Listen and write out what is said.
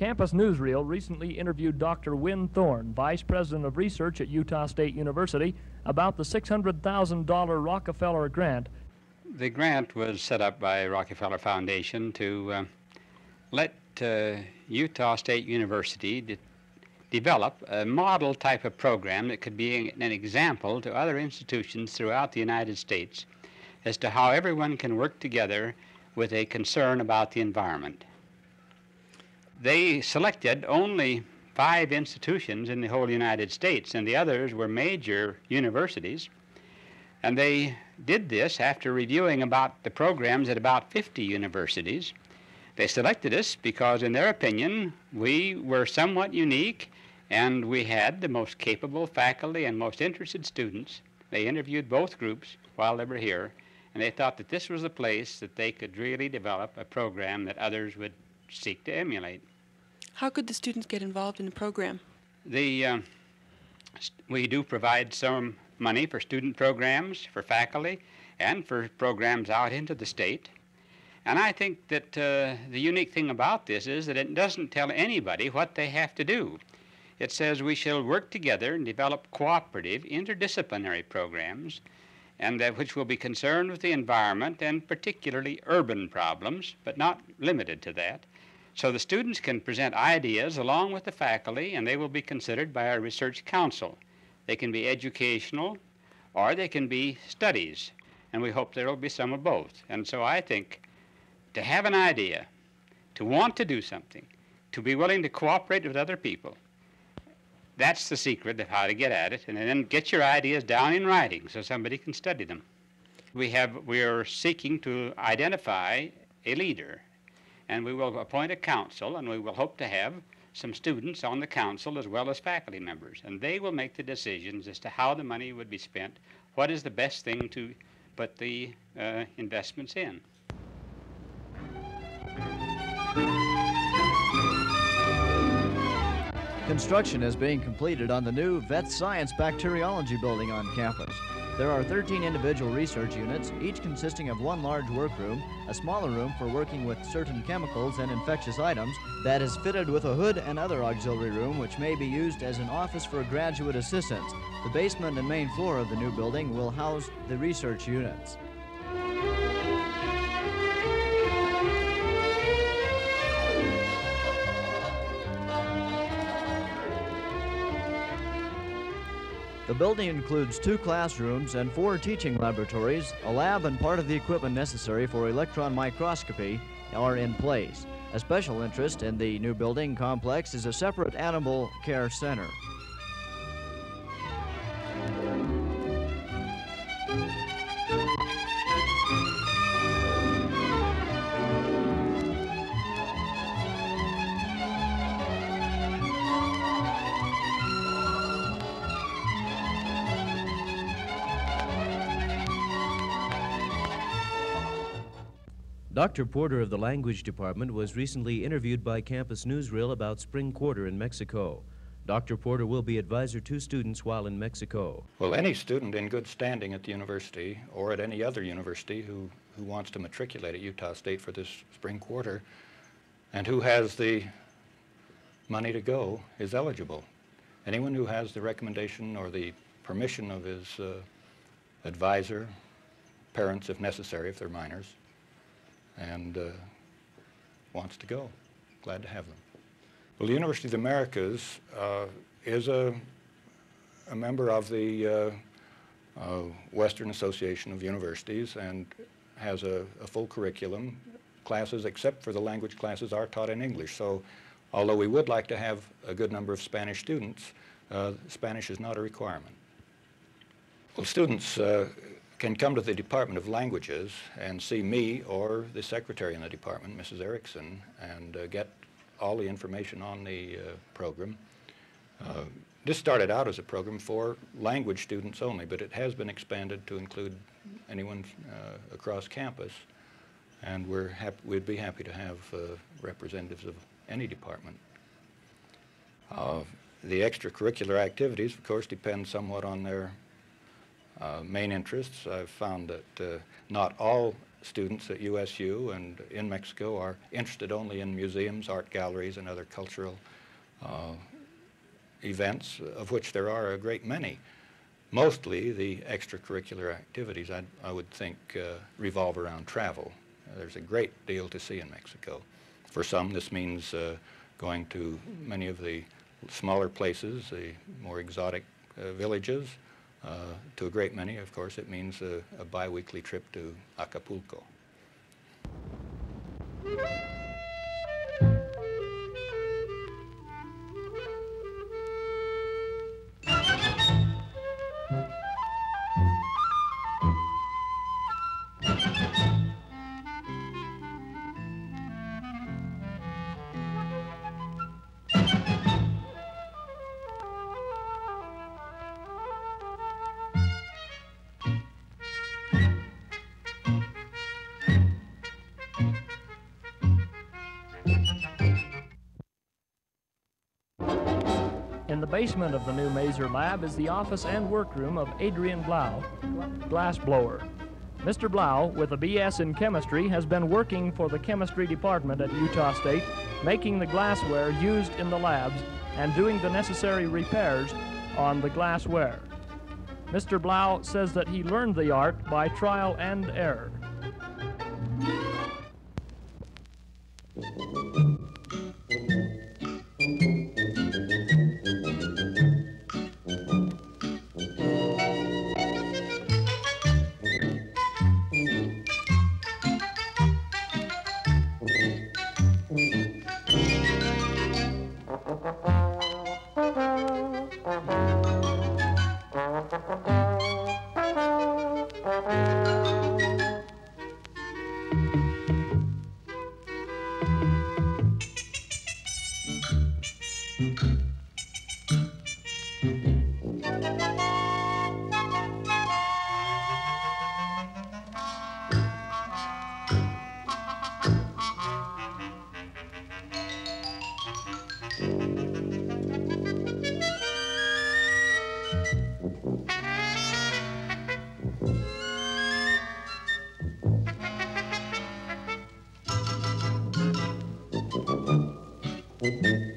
Campus Newsreel recently interviewed Dr. Wynne Thorne, Vice President of Research at Utah State University, about the $600,000 Rockefeller grant. The grant was set up by Rockefeller Foundation to uh, let uh, Utah State University de develop a model type of program that could be an example to other institutions throughout the United States as to how everyone can work together with a concern about the environment. They selected only five institutions in the whole United States, and the others were major universities. And they did this after reviewing about the programs at about 50 universities. They selected us because, in their opinion, we were somewhat unique and we had the most capable faculty and most interested students. They interviewed both groups while they were here, and they thought that this was the place that they could really develop a program that others would seek to emulate. How could the students get involved in the program? The, uh, we do provide some money for student programs, for faculty, and for programs out into the state. And I think that uh, the unique thing about this is that it doesn't tell anybody what they have to do. It says we shall work together and develop cooperative, interdisciplinary programs, and that which will be concerned with the environment and particularly urban problems, but not limited to that. So the students can present ideas along with the faculty, and they will be considered by our research council. They can be educational, or they can be studies, and we hope there will be some of both. And so I think to have an idea, to want to do something, to be willing to cooperate with other people, that's the secret of how to get at it, and then get your ideas down in writing so somebody can study them. We have we are seeking to identify a leader, and we will appoint a council, and we will hope to have some students on the council as well as faculty members, and they will make the decisions as to how the money would be spent, what is the best thing to put the uh, investments in. Construction is being completed on the new Vet Science Bacteriology building on campus. There are 13 individual research units, each consisting of one large workroom, a smaller room for working with certain chemicals and infectious items that is fitted with a hood and other auxiliary room which may be used as an office for graduate assistants. The basement and main floor of the new building will house the research units. The building includes two classrooms and four teaching laboratories. A lab and part of the equipment necessary for electron microscopy are in place. A special interest in the new building complex is a separate animal care center. Dr. Porter of the Language Department was recently interviewed by Campus Newsreel about spring quarter in Mexico. Dr. Porter will be advisor to students while in Mexico. Well, any student in good standing at the university or at any other university who, who wants to matriculate at Utah State for this spring quarter and who has the money to go is eligible. Anyone who has the recommendation or the permission of his uh, advisor, parents if necessary, if they're minors, and uh, wants to go. Glad to have them. Well, the University of the Americas uh, is a, a, member of the uh, uh, Western Association of Universities and has a, a, full curriculum. Classes, except for the language classes, are taught in English. So although we would like to have a good number of Spanish students, uh, Spanish is not a requirement. Well, students uh, can come to the Department of Languages and see me or the secretary in the department, Mrs. Erickson, and uh, get all the information on the uh, program. Uh, this started out as a program for language students only, but it has been expanded to include anyone uh, across campus, and we're we'd be happy to have uh, representatives of any department. Uh, the extracurricular activities, of course, depend somewhat on their uh, main interests. I've found that uh, not all students at USU and in Mexico are interested only in museums, art galleries, and other cultural uh, events, of which there are a great many. Mostly the extracurricular activities, I, I would think, uh, revolve around travel. There's a great deal to see in Mexico. For some, this means uh, going to many of the smaller places, the more exotic uh, villages. Uh, to a great many, of course, it means a, a biweekly trip to Acapulco. Basement of the new Maeser lab is the office and workroom of Adrian Blau, glass blower. Mr. Blau, with a BS in chemistry, has been working for the chemistry department at Utah State, making the glassware used in the labs and doing the necessary repairs on the glassware. Mr. Blau says that he learned the art by trial and error. Mm-hmm.